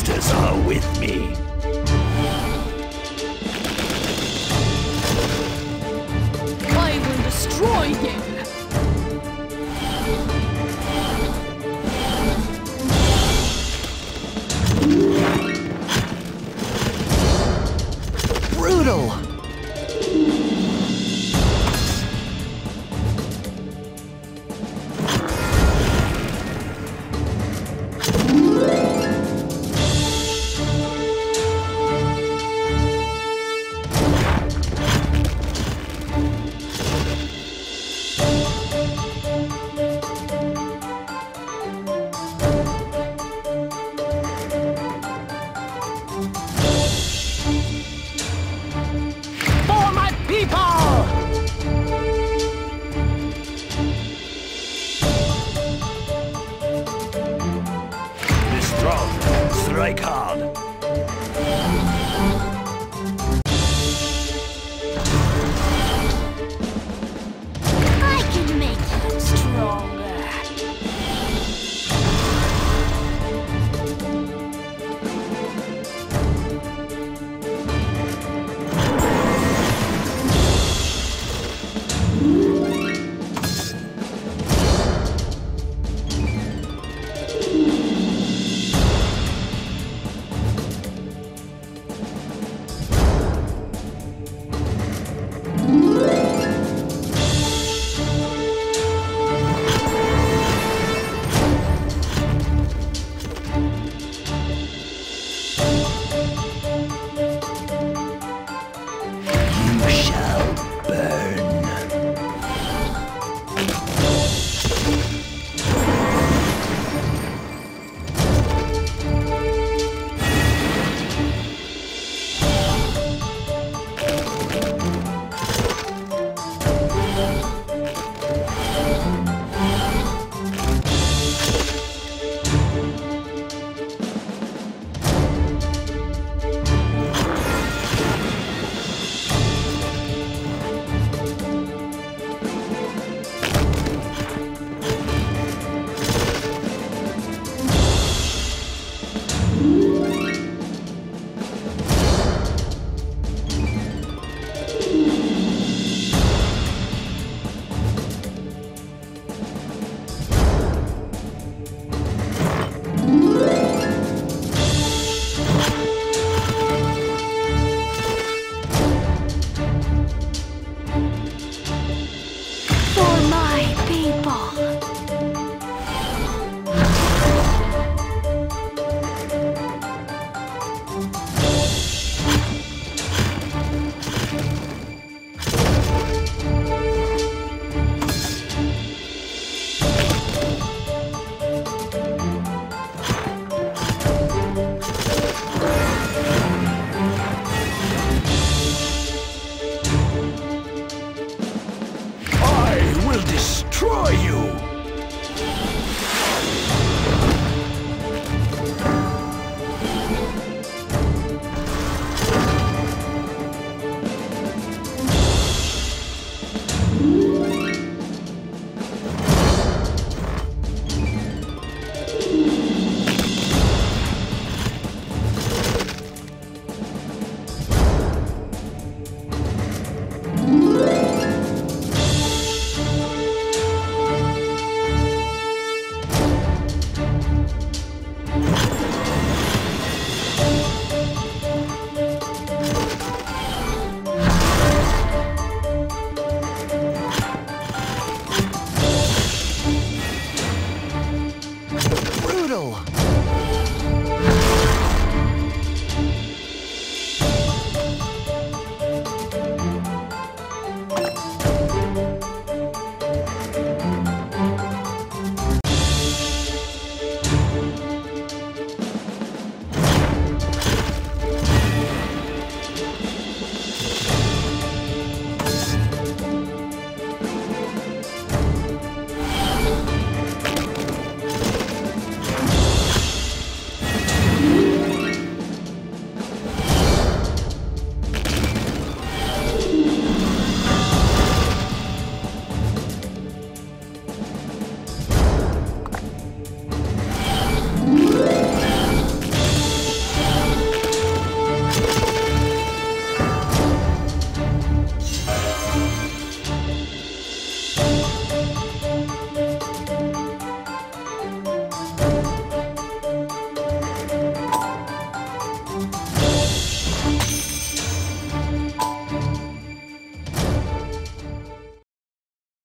monsters are with me. I will destroy him! Brutal!